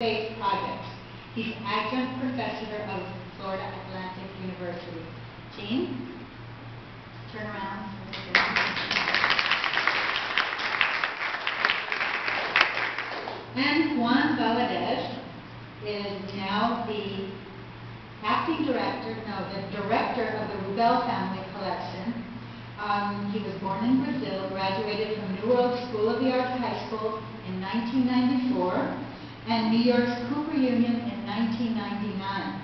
Space Projects. He's adjunct professor of Florida Atlantic University. Gean? Turn around. And Juan Valadez is now the acting director, no, the director of the Rubell Family Collection. Um, he was born in Brazil, graduated from New World School of the Arts High School in 1994, and New York's Cooper Union in 1999.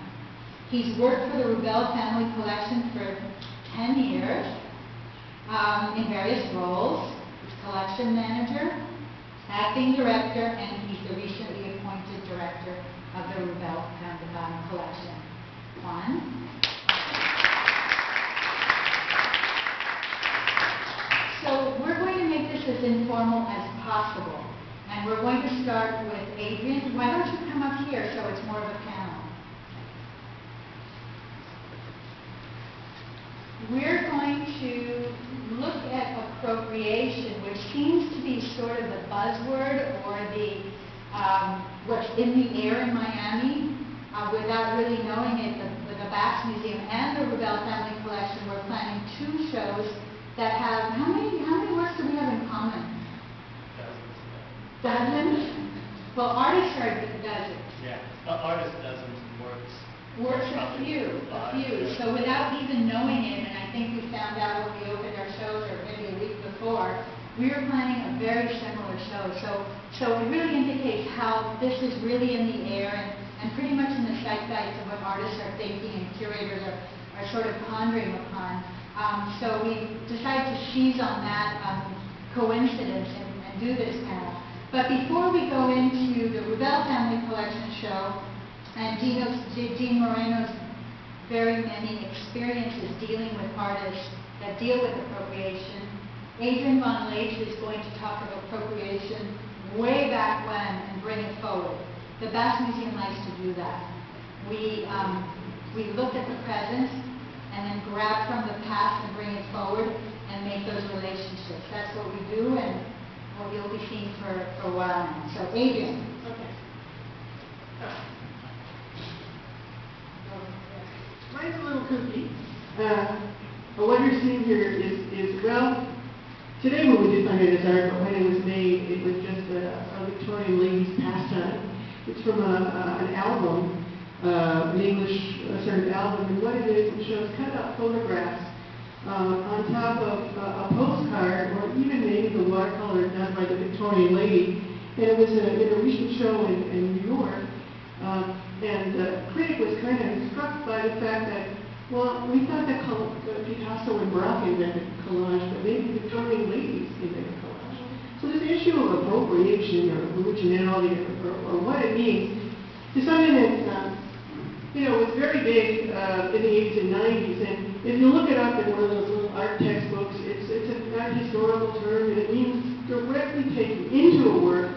He's worked for the Rubell Family Collection for 10 years um, in various roles. He's collection manager, acting director, and he's the recently appointed director of the Rubell Family Collection. Juan? So we're going to make this as informal as possible. And we're going to start with Adrian. Why don't you come up here so it's more of a panel? We're going to look at appropriation, which seems to be sort of the buzzword or the um, what's in the air in Miami uh, without really knowing it. The, the Bass Museum and the Rubell Family Collection, we're planning two shows that have, how many, how many works do we have in common? Dozens? Well, artists are dozens. Yeah, uh, artist doesn't works. Works a few, a few. So without even knowing it, and I think we found out when we opened our shows, or maybe a week before, we were planning a very similar show. So, so it really indicates how this is really in the air and, and pretty much in the zeitgeist of what artists are thinking and curators are, are sort of pondering upon. Um, so we decided to seize on that um, coincidence and, and do this panel. But before we go into the Rubell Family Collection show, and Gino's, G- Gean Moreno's very many experiences dealing with artists that deal with appropriation. Adrian Von Leitch is going to talk of appropriation way back when and bring it forward. The Bass Museum likes to do that. We, um, we look at the present and then grab from the past and bring it forward and make those relationships. That's what we do and what you'll be seeing for, for a while now. So Adrian. Okay. Mine's a little kooky. Uh, but what you're seeing here is, is, well, today when we define it as art, but when it was made, it was just a, a Victorian lady's pastime. It's from a, a, an album, uh, an English uh, sort of album, and what it is, it shows cut out photographs uh, on top of uh, a postcard, or even maybe the watercolor done by the Victorian lady. And it was in a, in a recent show in, in New York. Um, and the critic was kind of struck by the fact that, well, we thought that Col- uh, Picasso and Braque invented collage, but maybe Victorian ladies invented collage. So this issue of appropriation or originality or, or, or what it means is something that, uh, you know, was very big uh, in the 80s and 90s. And if you look it up in one of those little art textbooks, it's, it's a art historical term, and it means directly taking into a work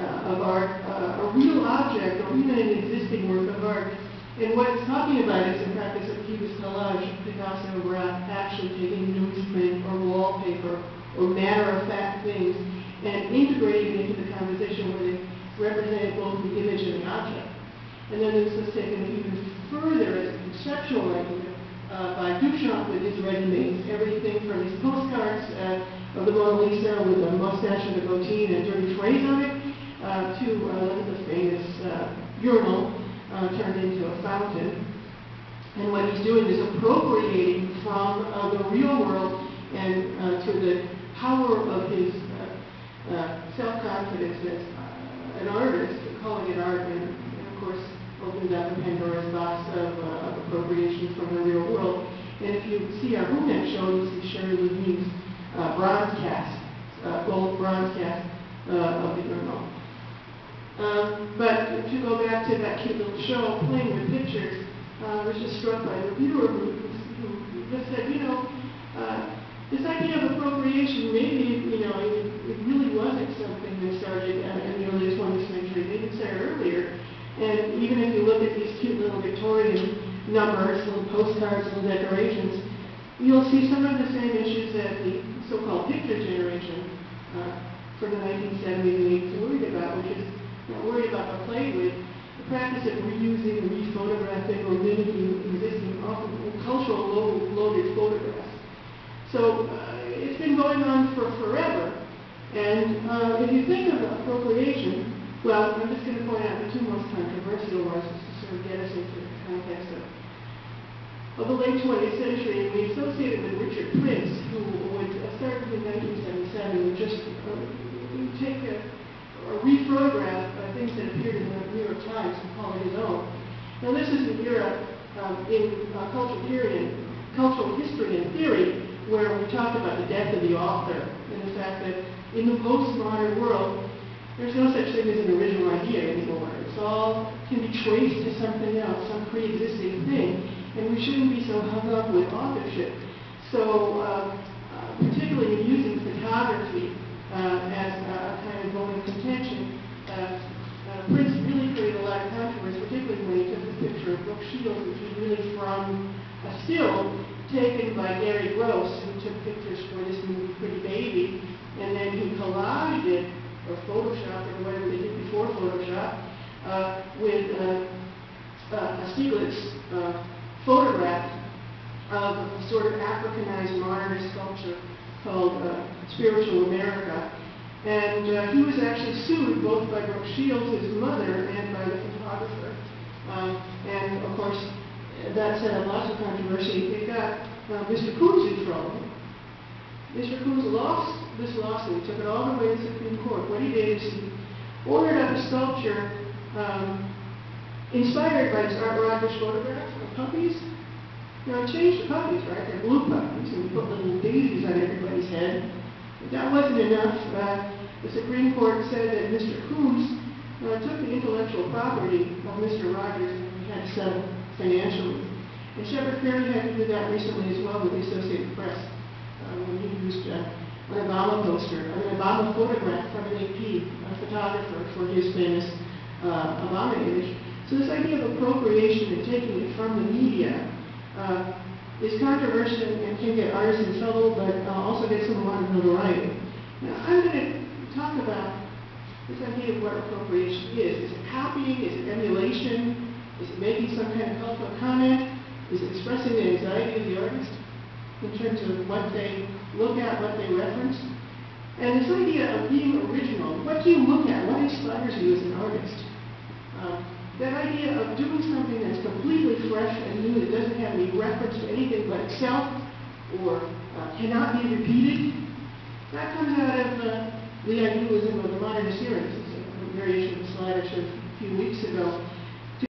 uh, of art, uh, a real object or even an existing work of art. And what it's talking about is, in fact, is a cubist collage, Picasso Braque actually taking newsprint or wallpaper or matter-of-fact things and integrating it into the composition where they represent both the image and the object. And then this was taken even further as a conceptual idea uh, by Duchamp with his ready-mades, everything from his postcards uh, of the Mona Lisa with a mustache and a goatee and dirty phrase on it, uh, to uh, the famous uh, urinal uh, turned into a fountain. And what he's doing is appropriating from uh, the real world and to the power of his self-confidence as an artist, calling it art, and, opens up Pandora's box of, uh, appropriation from the real world. And if you see our Jumex show, you see Sherrie Levine's uh, bronze cast, uh, gold bronze cast uh, of the urinal. Um, but to go back to that cute little show, playing with pictures, uh, I was just struck by the viewer who, who, just said, you know, uh, this idea of appropriation, maybe, you know, it, it really wasn't something that started uh, in the earliest 20th century. They did say earlier. Even if you look at these cute little Victorian numbers, little postcards, little decorations, you'll see some of the same issues that the so-called picture generation uh, from the 1970s and 80s worried about, which is not worried about the play with, the practice of reusing, rephotographing, or mimicking existing, often cultural lo- loaded photographs. So uh, it's been going on for forever. And uh, if you think of appropriation, well, I'm just going to point out the two most controversial of get us into the context of of the late 20th century, and we associate it with Richard Prince, who would start in 1977, would just uh, would take a, or rephotograph of things that appeared in the New York Times and call it his own. Now, this is an era um, in uh, cultural period, cultural history and theory, where we talk about the death of the author, and the fact that in the postmodern world, there's no such thing as an original idea anymore. It's all can be traced to something else, some pre-existing thing, and we shouldn't be so hung up with authorship. So, uh, uh, particularly in using photography uh, as a kind of bone of contention, uh, uh, Prince really created a lot of controversy, particularly when he took the picture of Brooke Shields, which was really from a still taken by Garry Gross, who took pictures for this movie Pretty Baby, and then he collaged it, or photoshopped it, or whatever they did before Photoshop, uh, with uh, uh, a Stieglitz uh, photograph of a sort of Africanized modernist sculpture called uh, Spiritual America. And uh, he was actually sued both by Brooke Shields, his mother, and by the photographer. And of course, that set up lots of controversy. It got Mr. Koons in trouble. Mr. Koons lost this lawsuit, took it all the way to the Supreme Court. What he did is he ordered up a sculpture um, inspired by his Art Rogers photograph of puppies. Now, I changed the puppies, right? They're blue puppies, and we put little daisies on everybody's head. But that wasn't enough. Uh, the Supreme Court said that Mr. Koons uh, took the intellectual property of Mr. Rogers and had to settle financially. And Shepard Fairey had to do that recently as well with the Associated Press uh, when he used uh, an Obama poster, an Obama photograph from an AP, a photographer, for his famous uh, Obama image. So this idea of appropriation and taking it from the media uh, is controversial and can get artists in trouble, but uh, also gets them a lot of notoriety. Now, I'm going to talk about this idea of what appropriation is. Is it copying? Is it emulation? Is it making some kind of cultural comment? Is it expressing the anxiety of the artist in terms of what they look at, what they reference? And this idea of being original, what do you look at? What inspires you as an artist? Um, that idea of doing something that's completely fresh and new that doesn't have any reference to anything but itself or uh, cannot be repeated, that comes out of uh, the idealism of the modernist era. Is a variation of the slide I showed a few weeks ago.